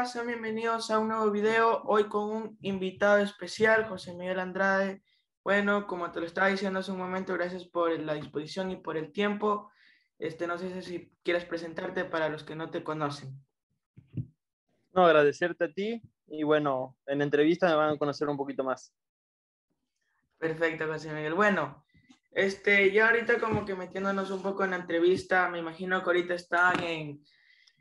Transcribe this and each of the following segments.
hola, sean bienvenidos a un nuevo video. Hoy con un invitado especial, José Miguel Andrade. Bueno, como te lo estaba diciendo hace un momento, gracias por la disposición y por el tiempo. Este, no sé si quieres presentarte para los que no te conocen. No, agradecerte a ti y bueno, en la entrevista me van a conocer un poquito más. Perfecto, José Miguel. Bueno, este, ya ahorita como que metiéndonos un poco en la entrevista, me imagino que ahorita están en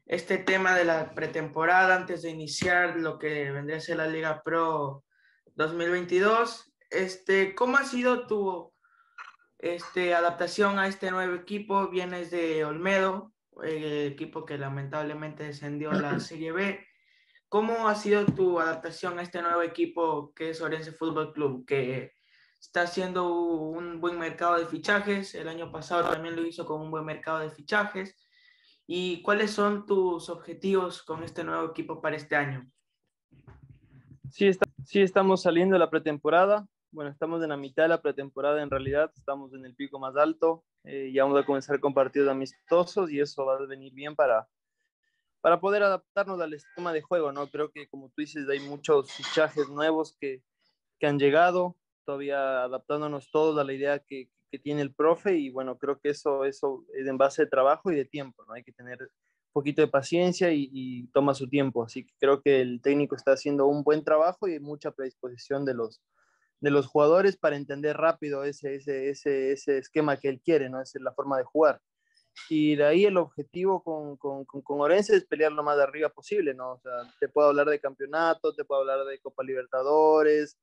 este tema de la pretemporada antes de iniciar lo que vendría a ser la Liga Pro 2022. Este, ¿Cómo ha sido tu este, adaptación a este nuevo equipo? Vienes de Olmedo, el equipo que lamentablemente descendió a la Serie B. ¿Cómo ha sido tu adaptación a este nuevo equipo que es Orense Fútbol Club, que está haciendo un buen mercado de fichajes? El año pasado también lo hizo con un buen mercado de fichajes ¿Y cuáles son tus objetivos con este nuevo equipo para este año? Sí, está, sí estamos saliendo de la pretemporada. Bueno, estamos en la mitad de la pretemporada en realidad, estamos en el pico más alto. Eh, ya vamos a comenzar con partidos amistosos y eso va a venir bien para, para poder adaptarnos al esquema de juego, ¿no? Creo que como tú dices, hay muchos fichajes nuevos que, que han llegado, todavía adaptándonos todos a la idea que, que tiene el profe y bueno, creo que eso, eso es en base de trabajo y de tiempo, ¿no? Hay que tener un poquito de paciencia y, toma su tiempo, así que creo que el técnico está haciendo un buen trabajo y mucha predisposición de los, de los jugadores para entender rápido ese, ese, ese, ese esquema que él quiere, ¿no? Esa es la forma de jugar. Y de ahí el objetivo con, con, con, Orense es pelear lo más de arriba posible, ¿no? O sea, te puedo hablar de campeonato, te puedo hablar de Copa Libertadores,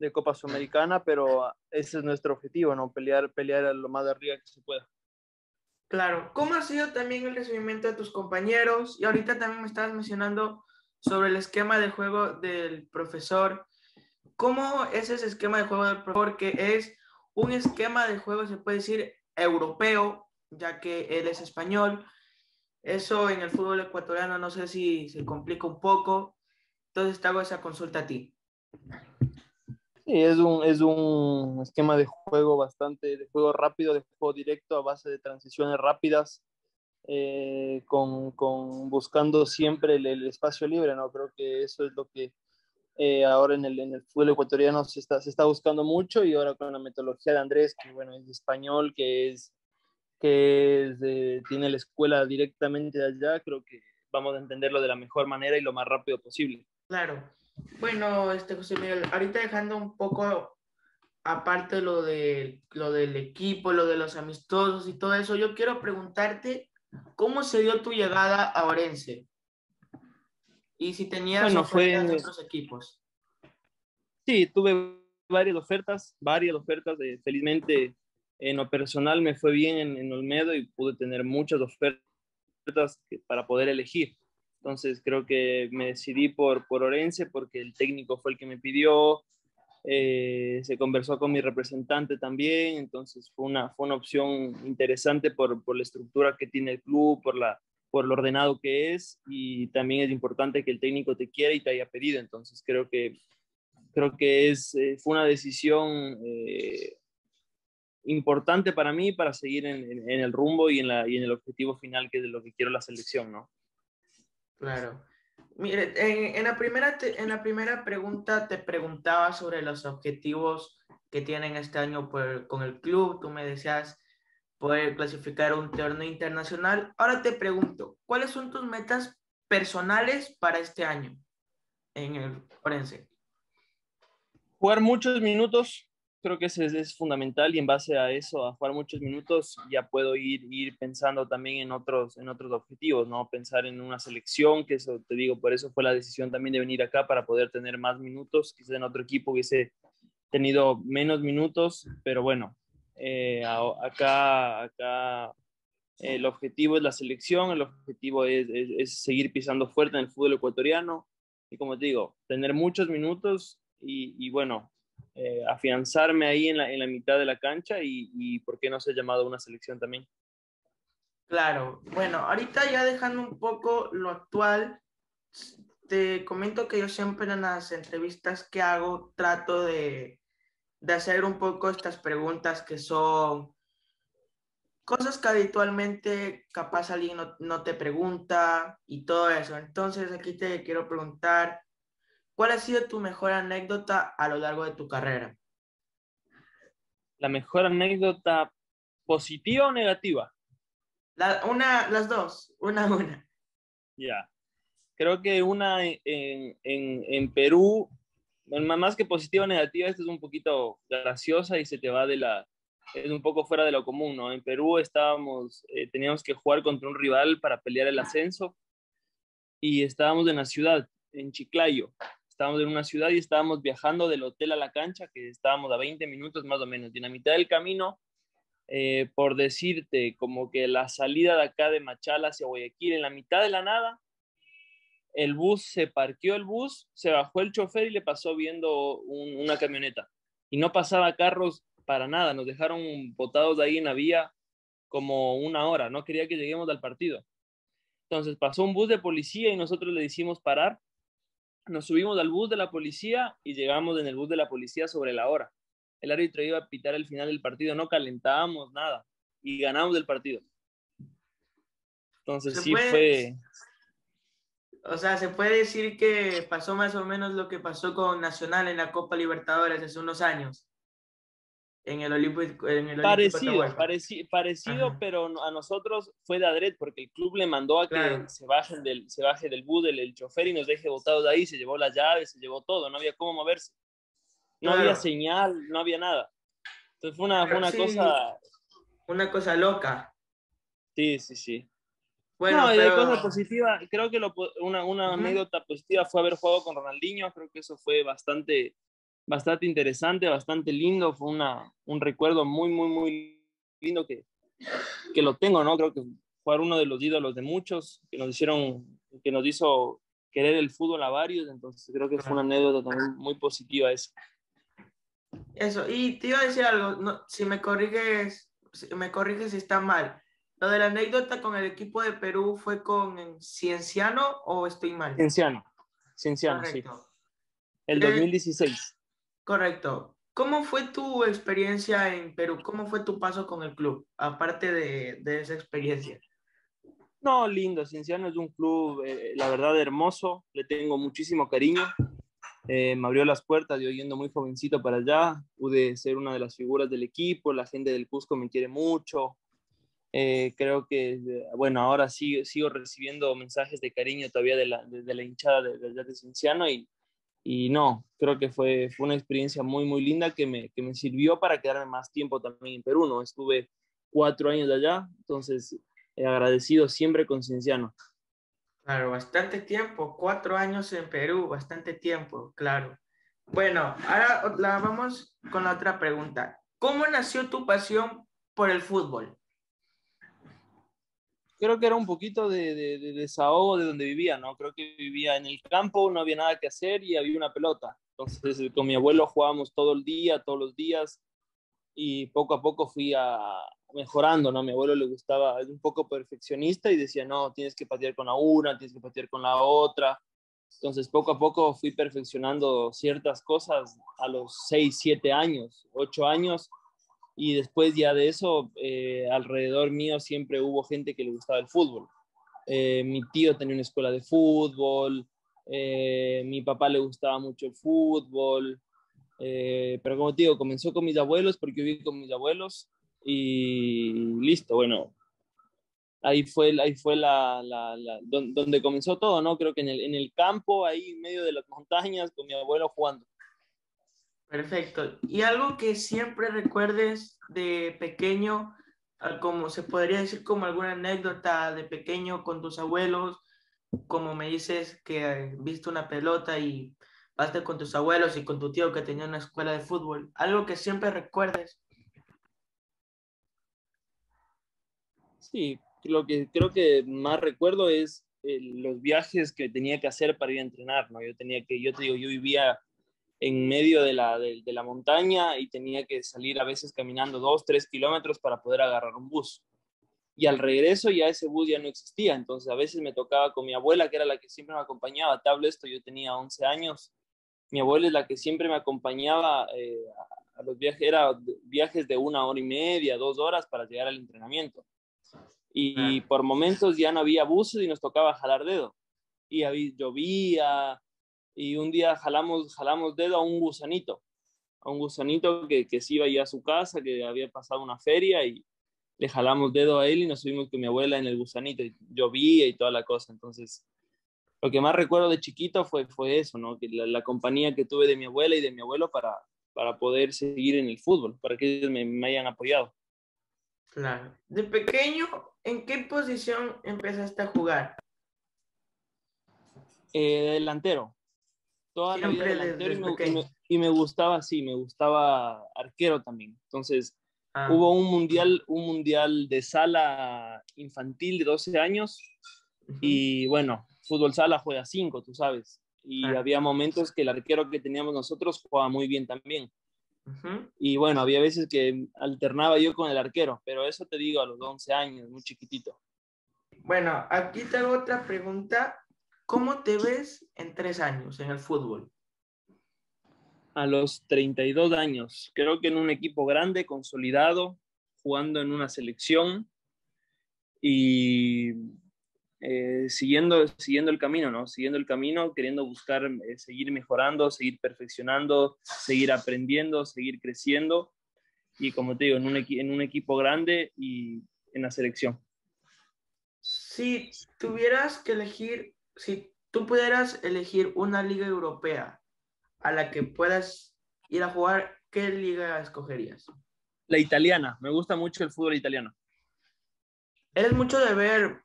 de Copa Sudamericana, pero ese es nuestro objetivo, ¿no? Pelear, pelear a lo más de arriba que se pueda. Claro, ¿cómo ha sido también el recibimiento de tus compañeros? Y ahorita también me estabas mencionando sobre el esquema de juego del profesor. ¿Cómo es ese esquema de juego del profesor? Que es un esquema de juego, se puede decir, europeo, ya que él es español. Eso en el fútbol ecuatoriano no sé si se complica un poco. Entonces te hago esa consulta a ti. Sí, es un, es un esquema de juego bastante, de juego rápido, de juego directo a base de transiciones rápidas, eh, con, con, buscando siempre el, espacio libre, ¿no? Creo que eso es lo que eh, ahora en el, en el fútbol ecuatoriano se está, se está buscando mucho y ahora con la metodología de Andrés, que bueno, es español, que es que es tiene la escuela directamente de allá, creo que vamos a entenderlo de la mejor manera y lo más rápido posible. Claro. Bueno, este José Miguel, ahorita dejando un poco aparte lo, de, lo del equipo, lo de los amistosos y todo eso, yo quiero preguntarte cómo se dio tu llegada a Orense y si tenías bueno, fue... de otros equipos. Sí, tuve varias ofertas, varias ofertas. De, felizmente, en lo personal me fue bien en, en Olmedo y pude tener muchas ofertas para poder elegir. Entonces creo que me decidí por, por Orense porque el técnico fue el que me pidió, eh, se conversó con mi representante también, entonces fue una, fue una opción interesante por, por la estructura que tiene el club, por, la, por lo ordenado que es y también es importante que el técnico te quiera y te haya pedido, entonces creo que, creo que es, eh, fue una decisión eh, importante para mí para seguir en, en, el rumbo y en, la, y en el objetivo final que es de lo que quiero la selección, ¿no? Claro. Mire, en, la primera en la primera pregunta te preguntaba sobre los objetivos que tienen este año con el club. Tú me decías poder clasificar un torneo internacional. Ahora te pregunto, ¿cuáles son tus metas personales para este año en el Forense? Jugar muchos minutos, creo que ese es, fundamental y en base a eso, a jugar muchos minutos, ya puedo ir, ir pensando también en otros, en otros objetivos, ¿no? Pensar en una selección, que eso te digo, por eso fue la decisión también de venir acá para poder tener más minutos, quizás en otro equipo hubiese tenido menos minutos, pero bueno, eh, acá, acá el objetivo es la selección, el objetivo es, es, seguir pisando fuerte en el fútbol ecuatoriano y como te digo, tener muchos minutos y, y bueno, eh, afianzarme ahí en la, en la, mitad de la cancha y, y por qué no ser llamado a una selección también. Claro, bueno, ahorita ya dejando un poco lo actual, te comento que yo siempre en las entrevistas que hago trato de, de hacer un poco estas preguntas que son cosas que habitualmente capaz alguien no, no, te pregunta y todo eso. Entonces aquí te quiero preguntar, ¿cuál ha sido tu mejor anécdota a lo largo de tu carrera? La mejor anécdota positiva o negativa? La, una, las dos, una una. Ya. Creo que una en, en, en Perú, más que positiva o negativa, esta es un poquito graciosa y se te va de la, es un poco fuera de lo común, ¿no? En Perú estábamos, eh, teníamos que jugar contra un rival para pelear el ascenso y estábamos en la ciudad, en Chiclayo. Estábamos en una ciudad y estábamos viajando del hotel a la cancha, que estábamos a 20 minutos más o menos. Y en la mitad del camino, eh, por decirte, como que la salida de acá de Machala hacia Guayaquil, en la mitad de la nada, el bus se parqueó el bus, se bajó el chofer y le pasó viendo una camioneta. Y no pasaba carros para nada, nos dejaron botados ahí en la vía como una hora, no quería que lleguemos al partido. Entonces pasó un bus de policía y nosotros le hicimos parar, nos subimos al bus de la policía y llegamos en el bus de la policía sobre la hora. El árbitro iba a pitar el final del partido, no calentábamos nada y ganamos el partido. Entonces sí fue... O sea, se puede decir que pasó más o menos lo que pasó con Nacional en la Copa Libertadores hace unos años en el Olímpico. parecido, parecido, pero a nosotros fue de adred porque el club le mandó a que se, bajen del, se baje del bus el, chofer y nos deje botados de ahí, se llevó las llaves, se llevó todo, no había cómo moverse. No había señal, no había nada. Entonces fue una, una cosa... Una cosa loca. Sí, sí, sí. Bueno, no, de cosa positiva, creo que lo, una, una anécdota positiva fue haber jugado con Ronaldinho, creo que eso fue bastante bastante interesante, bastante lindo, fue una, un recuerdo muy, muy, muy lindo que, que lo tengo, ¿no? Creo que fue uno de los ídolos de muchos, que nos hicieron, que nos hizo querer el fútbol a varios, entonces creo que fue una anécdota también muy positiva esa. Eso, y te iba a decir algo, no, si me corriges, si me corriges si está mal. ¿Lo de la anécdota con el equipo de Perú fue con Cienciano o estoy mal? Cienciano, Cienciano, sí. El 2016. Correcto. ¿Cómo fue tu experiencia en Perú? ¿Cómo fue tu paso con el club, aparte de, de esa experiencia? No, lindo. Cienciano es un club, eh, la verdad, hermoso. Le tengo muchísimo cariño. Eh, me abrió las puertas, yo yendo muy jovencito para allá. Pude ser una de las figuras del equipo. La gente del Cusco me quiere mucho. Eh, creo que, bueno, ahora sigo, sigo recibiendo mensajes de cariño todavía de la, de, la hinchada de, de, de Cienciano y, y no, creo que fue, fue una experiencia muy, muy linda que me, que me sirvió para quedarme más tiempo también en Perú, ¿no? Estuve cuatro años allá, entonces he agradecido siempre con Cienciano. Claro, bastante tiempo, cuatro años en Perú, bastante tiempo, claro. Bueno, ahora la, vamos con la otra pregunta. ¿Cómo nació tu pasión por el fútbol? Creo que era un poquito de, de, desahogo de donde vivía, ¿no? Creo que vivía en el campo, no había nada que hacer y había una pelota. Entonces con mi abuelo jugábamos todo el día, todos los días y poco a poco fui a, mejorando, ¿no? A mi abuelo le gustaba, es un poco perfeccionista y decía, no, tienes que patear con la una, tienes que patear con la otra. Entonces poco a poco fui perfeccionando ciertas cosas a los 6, 7 años, 8 años y después ya de eso, eh, alrededor mío siempre hubo gente que le gustaba el fútbol. Eh, mi tío tenía una escuela de fútbol, eh, mi papá le gustaba mucho el fútbol, pero como te digo, comenzó con mis abuelos porque viví con mis abuelos y listo, bueno, ahí fue, ahí fue la, la, donde comenzó todo, ¿no? Creo que en el, en el campo, ahí en medio de las montañas, con mi abuelo jugando. Perfecto. ¿Y algo que siempre recuerdes de pequeño, ah, como se podría decir como alguna anécdota de pequeño con tus abuelos, como me dices que viste una pelota y vas con tus abuelos y con tu tío que tenía una escuela de fútbol? ¿Algo que siempre recuerdes? Sí, lo que creo que más recuerdo es eh, los viajes que tenía que hacer para ir a entrenar, ¿no? Yo tenía que, yo te digo, yo vivía en medio de la, de, la montaña y tenía que salir a veces caminando dos, tres kilómetros para poder agarrar un bus. Y al regreso ya ese bus ya no existía, entonces a veces me tocaba con mi abuela, que era la que siempre me acompañaba. Hablo esto, yo tenía 11 años. Mi abuela es la que siempre me acompañaba eh, a los viajes, era viajes de una hora y media, dos horas para llegar al entrenamiento. Y por momentos ya no había buses y nos tocaba jalar dedo. Y había, llovía y un día jalamos, jalamos dedo a un gusanito, a un gusanito que, que se iba ya a su casa, que había pasado una feria y le jalamos dedo a él y nos subimos con mi abuela en el gusanito y llovía y toda la cosa. Entonces, lo que más recuerdo de chiquito fue, fue eso, ¿no? Que la, compañía que tuve de mi abuela y de mi abuelo para, para poder seguir en el fútbol, para que ellos me, me hayan apoyado. Claro. De pequeño, ¿en qué posición empezaste a jugar? Eh, delantero. Toda la vida delantero y me, y, me, gustaba, sí, me gustaba arquero también. Entonces, ah. hubo un mundial, un mundial de sala infantil de 12 años y bueno, fútbol sala juega 5, tú sabes. Y ah. había momentos que el arquero que teníamos nosotros jugaba muy bien también. Y bueno, había veces que alternaba yo con el arquero, pero eso te digo a los 11 años, muy chiquitito. Bueno, aquí tengo otra pregunta. ¿Cómo te ves en tres años en el fútbol? A los 32 años. Creo que en un equipo grande, consolidado, jugando en una selección y eh, siguiendo, siguiendo el camino, ¿no? Siguiendo el camino, queriendo buscar eh, seguir mejorando, seguir perfeccionando, seguir aprendiendo, seguir creciendo. Y como te digo, en un, en un equipo grande y en la selección. Si tuvieras que elegir, si tú pudieras elegir una liga europea a la que puedas ir a jugar, ¿qué liga escogerías? La italiana, me gusta mucho el fútbol italiano. Eres mucho de ver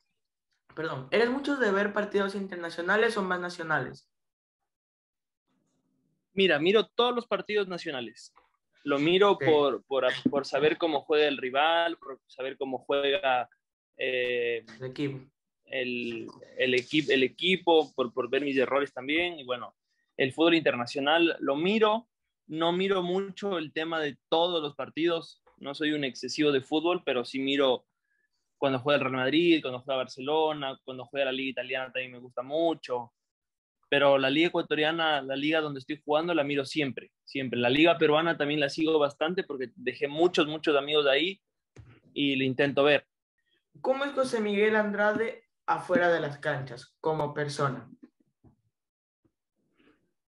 perdón, ¿eres mucho de ver partidos internacionales o más nacionales? Mira, miro todos los partidos nacionales. Lo miro por, por, saber cómo juega el rival, por saber cómo juega eh, el equipo, el, el, el equipo por, por ver mis errores también. Y bueno, el fútbol internacional lo miro. No miro mucho el tema de todos los partidos. No soy un excesivo de fútbol, pero sí miro cuando juega el Real Madrid, cuando juega Barcelona, cuando juega la Liga Italiana también me gusta mucho. Pero la Liga Ecuatoriana, la liga donde estoy jugando, la miro siempre, siempre. La Liga Peruana también la sigo bastante porque dejé muchos, muchos amigos de ahí y le intento ver. ¿Cómo es José Miguel Andrade afuera de las canchas como persona?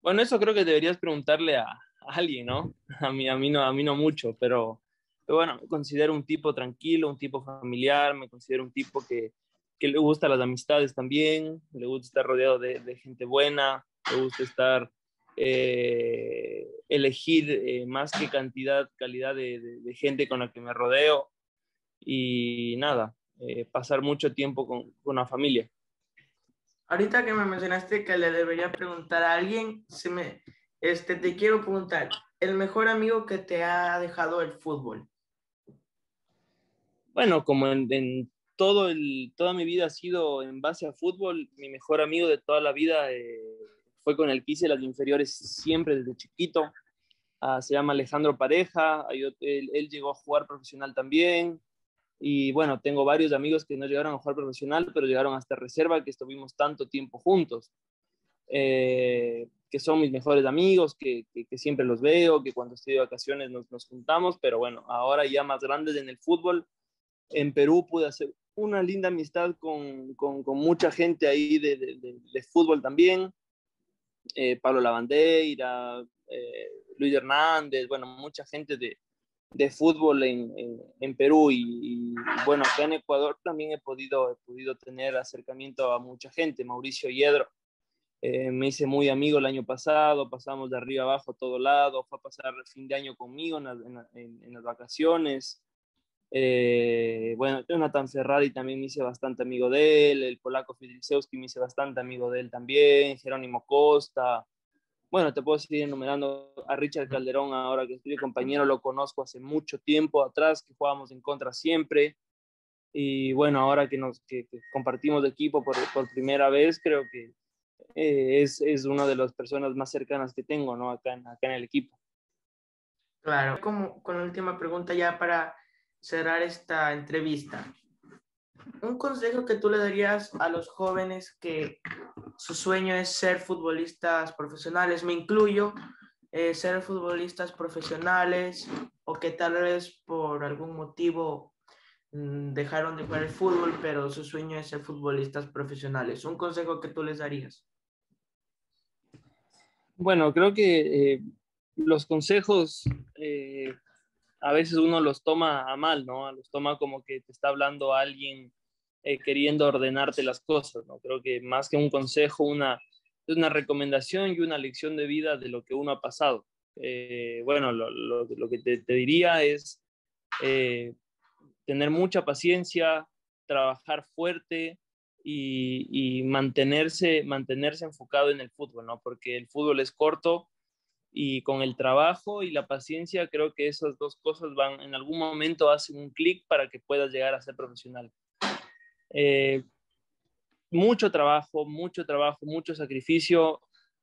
Bueno, eso creo que deberías preguntarle a, alguien, ¿no? A mí, a, mí no, a mí no mucho, pero bueno, me considero un tipo tranquilo, un tipo familiar, me considero un tipo que, que le gusta las amistades también, le gusta estar rodeado de, gente buena, le gusta estar, eh, elegir eh, más que cantidad, calidad de, gente con la que me rodeo y nada, eh, pasar mucho tiempo con, con la familia. Ahorita que me mencionaste que le debería preguntar a alguien, se me, este, te quiero preguntar, el mejor amigo que te ha dejado el fútbol bueno, como en, todo el, toda mi vida ha sido en base a fútbol, mi mejor amigo de toda la vida eh, fue con el que hice las inferiores siempre desde chiquito. Ah, se llama Alejandro Pareja, él, él, llegó a jugar profesional también. Y bueno, tengo varios amigos que no llegaron a jugar profesional, pero llegaron hasta reserva, que estuvimos tanto tiempo juntos. Eh, que son mis mejores amigos, que, que, siempre los veo, que cuando estoy de vacaciones nos, nos juntamos, pero bueno, ahora ya más grandes en el fútbol, en Perú pude hacer una linda amistad con, con, mucha gente ahí de, de, de fútbol también. Eh, Pablo Lavandeira, eh, Luis Hernández, bueno, mucha gente de, de fútbol en, en, Perú y, bueno, acá en Ecuador también he podido, he podido tener acercamiento a mucha gente, Mauricio Hiedro, eh, me hice muy amigo el año pasado, pasamos de arriba abajo a todo lado, fue a pasar fin de año conmigo en, en, en las vacaciones, eh, bueno, Jonathan Ferrari también me hice bastante amigo de él, el polaco Fidrisewski me hice bastante amigo de él también, Jerónimo Costa. Bueno, te puedo seguir enumerando a Richard Calderón, ahora que estoy compañero, lo conozco hace mucho tiempo atrás, que jugábamos en contra siempre. Y bueno, ahora que, nos, que, compartimos de equipo por, por, primera vez, creo que eh, es, es, una de las personas más cercanas que tengo, ¿no? Acá, acá en el equipo. Claro, como con la última pregunta ya para cerrar esta entrevista, un consejo que tú le darías a los jóvenes que su sueño es ser futbolistas profesionales, me incluyo, eh, ser futbolistas profesionales o que tal vez por algún motivo mm, dejaron de jugar el fútbol, pero su sueño es ser futbolistas profesionales. Un consejo que tú les darías. Bueno, creo que eh, los consejos eh, a veces uno los toma a mal, ¿no? Los toma como que te está hablando alguien queriendo ordenarte las cosas, ¿no? Creo que más que un consejo, una, una recomendación y una lección de vida de lo que uno ha pasado. Eh, bueno, lo, que te, diría es eh, tener mucha paciencia, trabajar fuerte y, y, mantenerse, mantenerse enfocado en el fútbol, ¿no? Porque el fútbol es corto y con el trabajo y la paciencia creo que esas dos cosas van, en algún momento hacen un clic para que puedas llegar a ser profesional. Eh, mucho trabajo, mucho trabajo, mucho sacrificio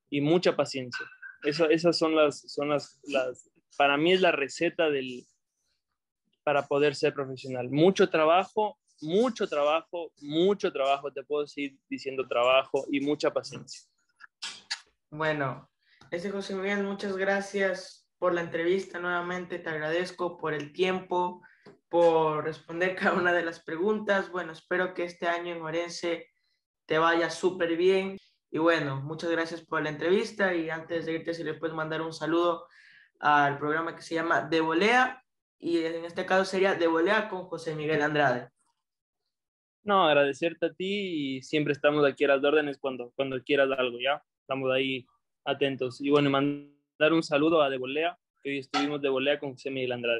y mucha paciencia. Eso, esas son las, son las, las, para mí es la receta del, para poder ser profesional. Mucho trabajo, mucho trabajo, mucho trabajo, te puedo seguir diciendo trabajo y mucha paciencia. Bueno, ese José Miguel, muchas gracias por la entrevista nuevamente, te agradezco por el tiempo, por responder cada una de las preguntas. Bueno, espero que este año en Orense te vaya súper bien. Y bueno, muchas gracias por la entrevista y antes de irte, si le puedes mandar un saludo al programa que se llama De Volea y en este caso sería De Volea con José Miguel Andrade. No, agradecerte a ti y siempre estamos aquí a las órdenes cuando, cuando quieras algo, ¿ya? Estamos ahí atentos. Y bueno, mandar un saludo a De Volea, que hoy estuvimos de Volea con José Miguel Andrade.